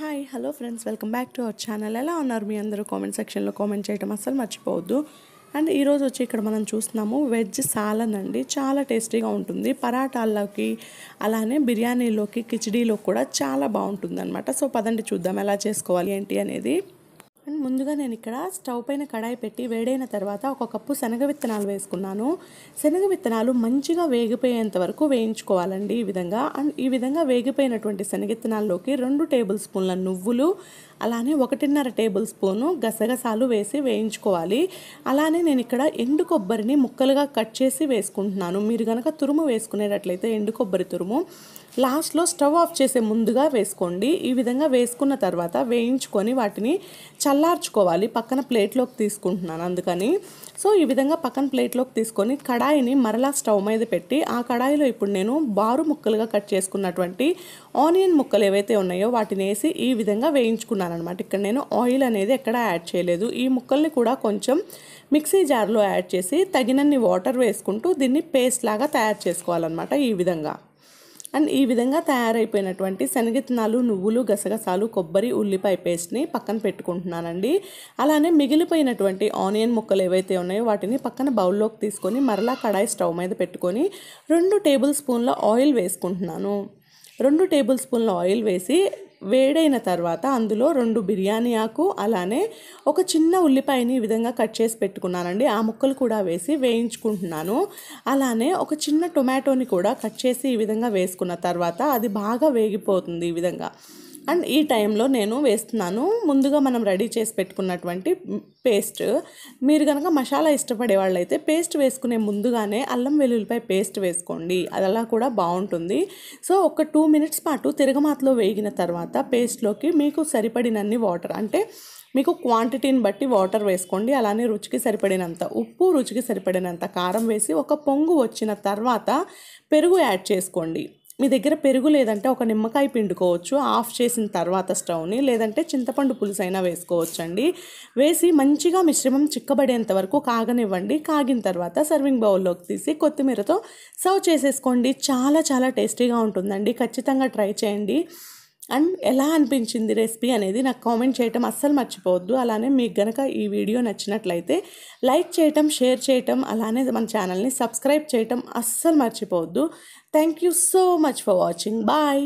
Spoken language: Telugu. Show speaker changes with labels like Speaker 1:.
Speaker 1: Hi hello friends welcome back to our channel ఎలా ఉన్నారు మీ అందరూ? కామెంట్ సెక్షన్లో కామెంట్ చేయడం అస్సలు మర్చిపోవద్దు. అండ్ ఈరోజు వచ్చి ఇక్కడ మనం చూస్తున్నాము వెజ్ సాలన్ అండి. చాలా టేస్టీగా ఉంటుంది. పరాటాల్లోకి అలానే బిర్యానీలోకి కిచడీలో కూడా చాలా బాగుంటుంది అనమాట సో పదండి చూద్దాం ఎలా చేసుకోవాలి ఏంటి అనేది. ముందుగా నేను ఇక్కడ స్టవ్ పైన కడాయి పెట్టి వేడైన తర్వాత ఒక కప్పు శనగ విత్తనాలు వేసుకున్నాను. శనగ విత్తనాలు మంచిగా వేగిపోయేంత వరకు వేయించుకోవాలండి ఈ విధంగా. అండ్ ఈ విధంగా వేగిపోయినటువంటి శనగిత్తనాల్లోకి రెండు టేబుల్ స్పూన్ల నువ్వులు అలానే ఒకటిన్నర టేబుల్ స్పూను గసగసాలు వేసి వేయించుకోవాలి. అలానే నేను ఇక్కడ ఎండు కొబ్బరిని ముక్కలుగా కట్ చేసి వేసుకుంటున్నాను. మీరు కనుక తురుము వేసుకునేటట్లయితే ఎండు కొబ్బరి తురుము. లాస్ట్లో స్టవ్ ఆఫ్ చేసే ముందుగా వేసుకోండి. ఈ విధంగా వేసుకున్న తర్వాత వేయించుకొని వాటిని చల్లార్చుకోవాలి. పక్కన ప్లేట్లోకి తీసుకుంటున్నాను అందుకని. సో ఈ విధంగా పక్కన ప్లేట్లోకి తీసుకొని కడాయిని మరలా స్టవ్ మీద పెట్టి ఆ కడాయిలో ఇప్పుడు నేను బారు ముక్కలుగా కట్ చేసుకున్నటువంటి ఆనియన్ ముక్కలు ఏవైతే ఉన్నాయో వాటిని వేసి ఈ విధంగా వేయించుకున్నాను అనమాట ఇక్కడ నేను ఆయిల్ అనేది ఎక్కడ యాడ్ చేయలేదు. ఈ ముక్కల్ని కూడా కొంచెం మిక్సీ జార్లో యాడ్ చేసి తగినన్ని వాటర్ వేసుకుంటూ దీన్ని పేస్ట్ లాగా తయారు చేసుకోవాలన్నమాట ఈ విధంగా. అండ్ ఈ విధంగా తయారైపోయినటువంటి శనగిత్తనాలు నువ్వులు గసగసాలు కొబ్బరి ఉల్లిపాయ పేస్ట్ని పక్కన పెట్టుకుంటున్నానండి. అలానే మిగిలిపోయినటువంటి ఆనియన్ ముక్కలు ఏవైతే ఉన్నాయో వాటిని పక్కన బౌల్లోకి తీసుకొని మరలా కడాయి స్టవ్ మీద పెట్టుకొని రెండు టేబుల్ స్పూన్ల ఆయిల్ వేసుకుంటున్నాను. రెండు టేబుల్ స్పూన్ల ఆయిల్ వేసి వేడైన తర్వాత అందులో రెండు బిర్యానీ ఆకు అలానే ఒక చిన్న ఉల్లిపాయని ఈ విధంగా కట్ చేసి పెట్టుకున్నానండి. ఆ ముక్కలు కూడా వేసి వేయించుకుంటున్నాను. అలానే ఒక చిన్న టొమాటోని కూడా కట్ చేసి ఈ విధంగా వేసుకున్న తర్వాత అది బాగా వేగిపోతుంది ఈ విధంగా. అండ్ ఈ టైంలో నేను వేస్తున్నాను. ముందుగా మనం రెడీ చేసి పెట్టుకున్నటువంటి పేస్ట్. మీరు కనుక మసాలా ఇష్టపడే వాళ్ళైతే పేస్ట్ వేసుకునే ముందుగానే అల్లం వెల్లుల్లిపాయ పేస్ట్ వేసుకోండి. అది అలా కూడా బాగుంటుంది. సో ఒక టూ మినిట్స్ పాటు తిరగమాతలో వేగిన తర్వాత పేస్ట్లోకి మీకు సరిపడినన్ని వాటర్ అంటే మీకు క్వాంటిటీని బట్టి వాటర్ వేసుకోండి. అలానే రుచికి సరిపడినంత ఉప్పు రుచికి సరిపడినంత కారం వేసి ఒక పొంగు వచ్చిన తర్వాత పెరుగు యాడ్ చేసుకోండి. మీ దగ్గర పెరుగు లేదంటే ఒక నిమ్మకాయ పిండుకోవచ్చు ఆఫ్ చేసిన తర్వాత స్టవ్ని లేదంటే చింతపండు పులుసు అయినా వేసుకోవచ్చు అండి వేసి మంచిగా మిశ్రమం చిక్కబడేంత వరకు కాగనివ్వండి. కాగిన తర్వాత సర్వింగ్ బౌల్లోకి తీసి కొత్తిమీరతో సర్వ్ చేసేసుకోండి. చాలా చాలా టేస్టీగా ఉంటుందండి. ఖచ్చితంగా ట్రై చేయండి. అండ్ ఎలా అనిపించింది రెసిపీ అనేది నాకు కామెంట్ చేయటం అస్సలు మర్చిపోవద్దు. అలానే మీకు గనక ఈ వీడియో నచ్చినట్లయితే లైక్ చేయటం షేర్ చేయటం అలానే మన ఛానల్ని సబ్స్క్రైబ్ చేయటం అస్సలు మర్చిపోవద్దు. Thank you so much for watching. Bye.